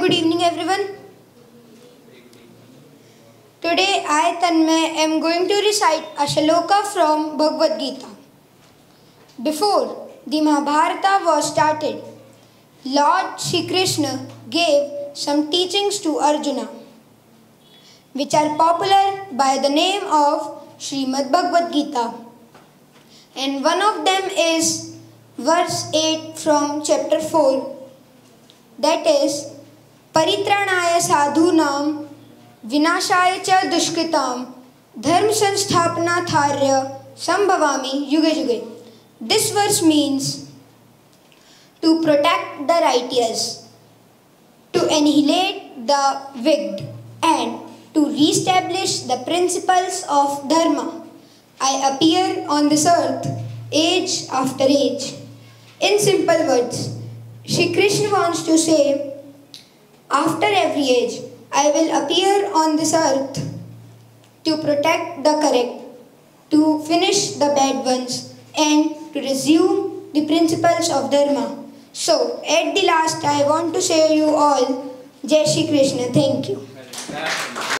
Good evening, everyone. Today, I, Tanmay, am going to recite a shloka from Bhagavad Gita. Before the Mahabharata was started, Lord Shri Krishna gave some teachings to Arjuna, which are popular by the name of Srimad Bhagavad Gita. And one of them is verse 8 from chapter 4 that is परित्राणाय साधूना विनाशा च दुष्कृतां धर्म संस्थापनाथार्य संभवा युगे युगे। This verse means to protect the righteous to annihilate the wicked and to reestablish the principles of dharma I appear on this earth age after age in simple words Shri Krishna wants to save after every age, I will appear on this earth to protect the correct, to finish the bad ones, and to resume the principles of Dharma. So, at the last, I want to say you all, Jai Shri Krishna. Thank you.